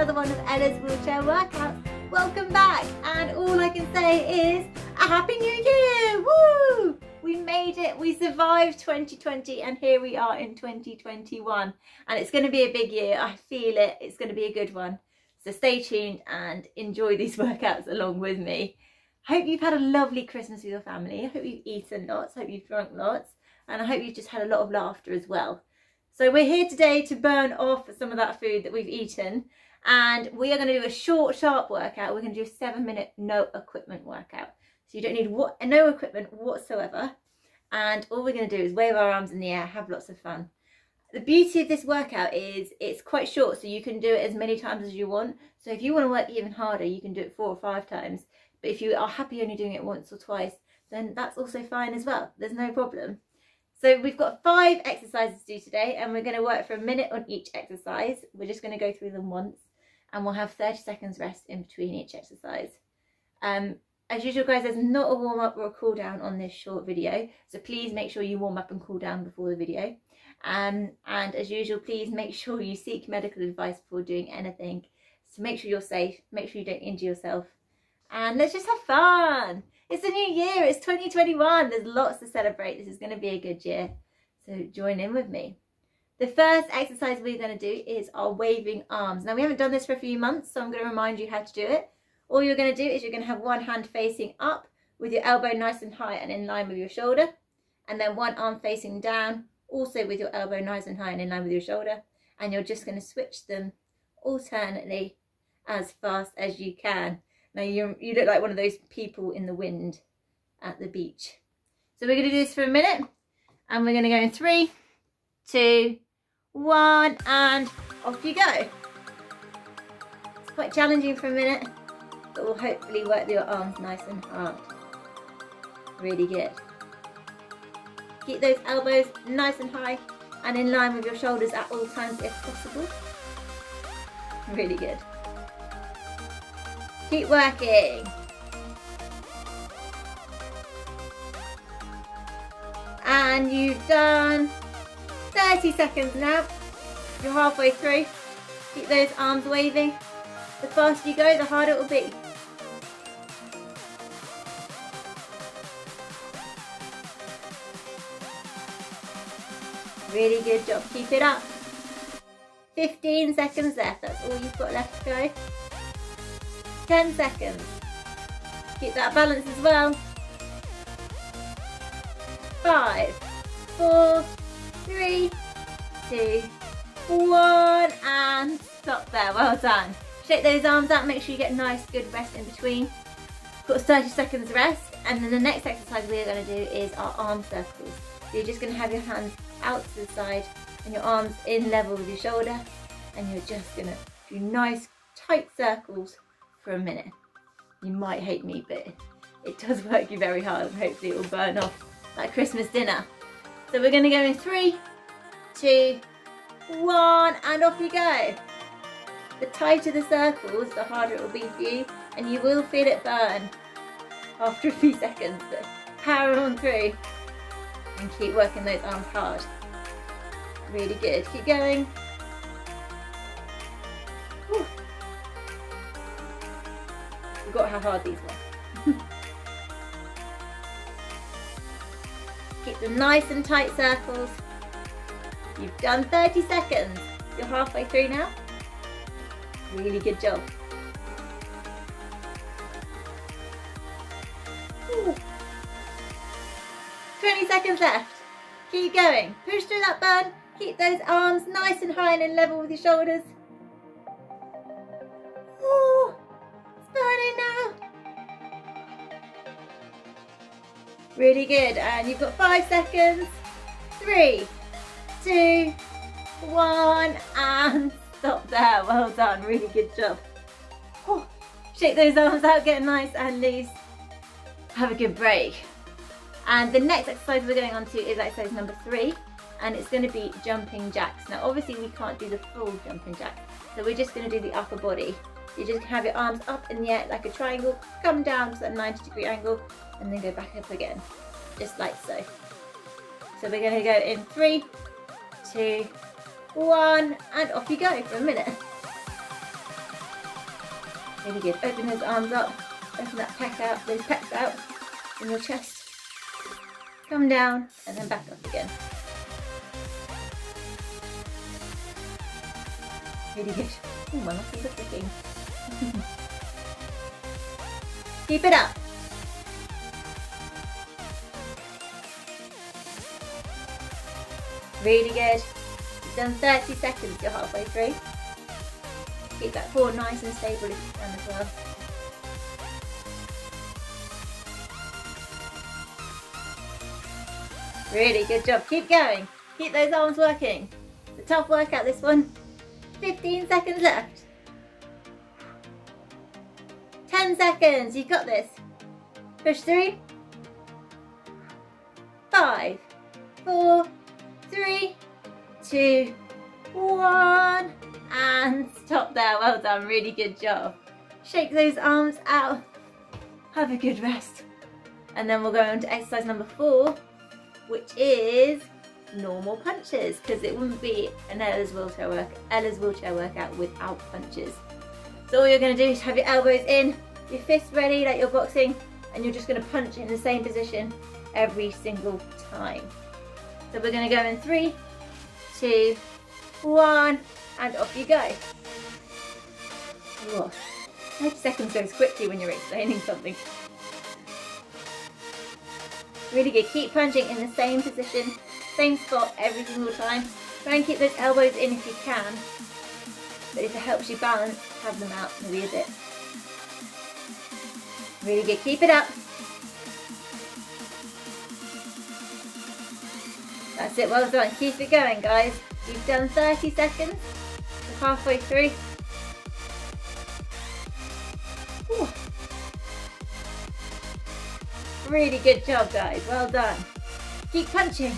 another one of Ella's wheelchair workouts. Welcome back and all I can say is a happy new year! Woo! We made it, we survived 2020 and here we are in 2021 and it's going to be a big year, I feel it, it's going to be a good one. So stay tuned and enjoy these workouts along with me. I Hope you've had a lovely Christmas with your family. I hope you've eaten lots, hope you've drunk lots and I hope you've just had a lot of laughter as well. So we're here today to burn off some of that food that we've eaten and we are going to do a short, sharp workout. We're going to do a seven minute no equipment workout. So you don't need what, no equipment whatsoever. And all we're going to do is wave our arms in the air, have lots of fun. The beauty of this workout is it's quite short, so you can do it as many times as you want. So if you want to work even harder, you can do it four or five times. But if you are happy only doing it once or twice, then that's also fine as well. There's no problem. So we've got five exercises to do today and we're going to work for a minute on each exercise. We're just going to go through them once and we'll have 30 seconds rest in between each exercise. Um, as usual guys, there's not a warm up or a cool down on this short video. So please make sure you warm up and cool down before the video. Um, and as usual, please make sure you seek medical advice before doing anything. So make sure you're safe, make sure you don't injure yourself. And let's just have fun. It's a new year, it's 2021. There's lots to celebrate. This is going to be a good year. So join in with me. The first exercise we're going to do is our waving arms. Now we haven't done this for a few months, so I'm going to remind you how to do it. All you're going to do is you're going to have one hand facing up with your elbow nice and high and in line with your shoulder. And then one arm facing down, also with your elbow nice and high and in line with your shoulder. And you're just going to switch them alternately as fast as you can. Now you you look like one of those people in the wind at the beach. So we're going to do this for a minute and we're going to go in three, two, one and off you go. It's quite challenging for a minute but will hopefully work your arms nice and hard. Really good. Keep those elbows nice and high and in line with your shoulders at all times if possible. Really good. Keep working. And you've done 30 seconds now. You're halfway through. Keep those arms waving. The faster you go, the harder it will be. Really good job. Keep it up. 15 seconds left. That's all you've got left to go. 10 seconds. Keep that balance as well. Five, four, three, two, one, and stop there. Well done. Shake those arms out. Make sure you get nice, good rest in between. Got 30 seconds rest. And then the next exercise we're going to do is our arm circles. So you're just going to have your hands out to the side and your arms in level with your shoulder. And you're just going to do nice, tight circles for a minute. You might hate me, but it does work you very hard and hopefully it will burn off that Christmas dinner. So we're gonna go in three, two, one, and off you go. The tighter the circles, the harder it will be for you, and you will feel it burn after a few seconds, but power on through and keep working those arms hard. Really good, keep going. forgot how hard these were. Keep them nice and tight circles. You've done 30 seconds. You're halfway through now. Really good job. Ooh. 20 seconds left. Keep going. Push through that burn. Keep those arms nice and high and in level with your shoulders. Really good. And you've got five seconds. Three, two, one, and stop there. Well done. Really good job. Oh, shake those arms out, get nice and loose. Have a good break. And the next exercise we're going on to is exercise number three, and it's going to be jumping jacks. Now, obviously, we can't do the full jumping jacks, so we're just going to do the upper body. You just have your arms up in the air like a triangle, come down to that 90 degree angle, and then go back up again, just like so. So we're going to go in three, two, one, and off you go for a minute. Really good. Open those arms up. Open that pec out, those pecs out in your chest. Come down and then back up again. Really good. Oh, my muscles are clicking. Keep it up. Really good. You've done 30 seconds, you're halfway through. Keep that forward nice and stable if you can as well. Really good job. Keep going. Keep those arms working. It's a tough workout this one. 15 seconds left. 10 seconds. You've got this. Push through. Five, four, three, two, one. And stop there. Well done. Really good job. Shake those arms out. Have a good rest. And then we'll go on to exercise number four, which is normal punches because it wouldn't be an Ella's wheelchair work Ella's wheelchair workout without punches. So all you're going to do is have your elbows in, your fists ready like you're boxing, and you're just going to punch in the same position every single time. So we're going to go in three, two, one, and off you go. Whoa. 30 seconds goes quickly when you're explaining something. Really good. Keep punching in the same position, same spot every single time. Try and keep those elbows in if you can. But if it helps you balance, have them out maybe a bit. Really good. Keep it up. That's it. Well done. Keep it going, guys. You've done 30 seconds. We're halfway through. Ooh. Really good job, guys. Well done. Keep punching.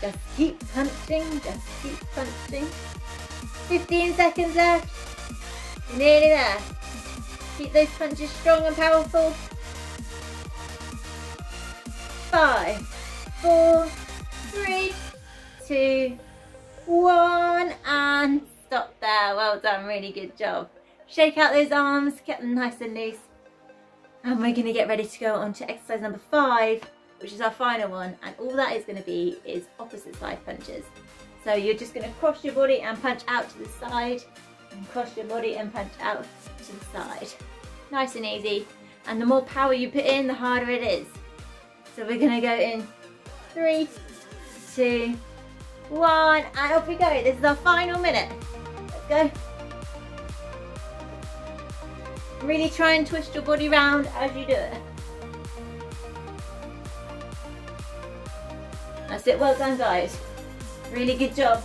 Just keep punching. Just keep punching. 15 seconds left. Nearly there. Keep those punches strong and powerful. Five, four, three, two, one, and stop there. Well done. Really good job. Shake out those arms. Get them nice and loose. And we're going to get ready to go on to exercise number five, which is our final one. And all that is going to be is opposite side punches. So you're just going to cross your body and punch out to the side. Cross your body and punch out to the side. Nice and easy. And the more power you put in, the harder it is. So we're going to go in three, two, one, and off we go. This is our final minute. Let's go. Really try and twist your body round as you do it. That's it, well done guys. Really good job.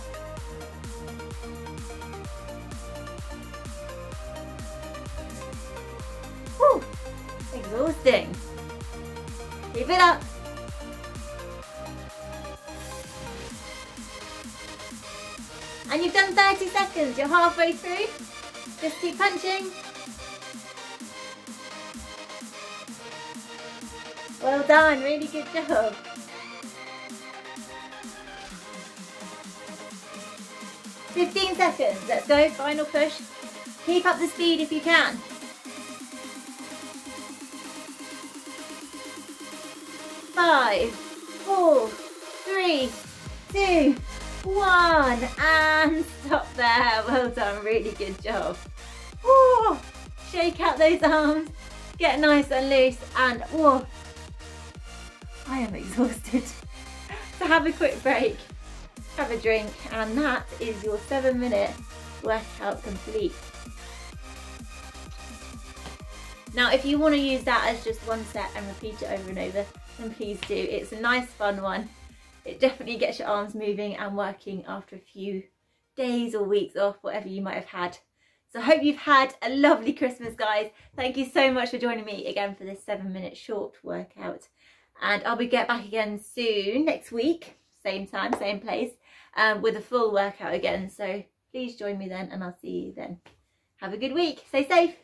Keep it up. And you've done 30 seconds, you're halfway through. Just keep punching. Well done, really good job. Fifteen seconds, let's go, final push. Keep up the speed if you can. Five, four, three, two, one, and stop there. Well done, really good job. Whoa. Shake out those arms, get nice and loose, and whoa, I am exhausted. so have a quick break, have a drink, and that is your seven minute workout complete. Now, if you want to use that as just one set and repeat it over and over, then please do. It's a nice, fun one. It definitely gets your arms moving and working after a few days or weeks off, whatever you might have had. So I hope you've had a lovely Christmas, guys. Thank you so much for joining me again for this seven minute short workout and I'll be get back again soon next week same time same place um, with a full workout again so please join me then and I'll see you then have a good week stay safe